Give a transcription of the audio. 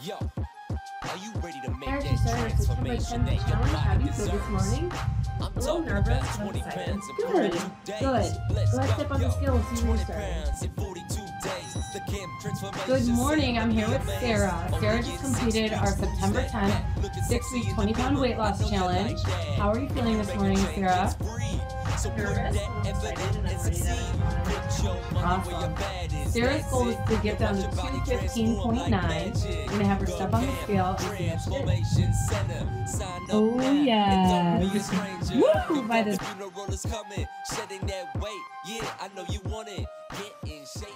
Yo, are you ready to make Eric, that you started our September transformation 10th that your challenge. How body do you feel this deserves? morning? I'm A little talking nervous, about but 20 excited. pounds in Good, 42 days. good. Let's Go step on the Yo, scale and see where 20 you started. pounds in 42 days. The Camp transformation Good morning. I'm here with. Sarah. Sarah just completed our September 10th six week 20 pound weight loss challenge. How are you feeling this morning, Sarah? Nervous, I'm excited, evidence and I'm ready to see. have Put your money where your Awesome. Sarah's goal is to get down to Watch your body transform like 215.9. magic. We're gonna have her step on the scale and Camp see how she did. Transformation Center. Sign up Oh, now. And don't be a yes. stranger. Woo, by the- fucking funeral is coming. Shedding that weight. Yeah, I know you want it. Get in shape.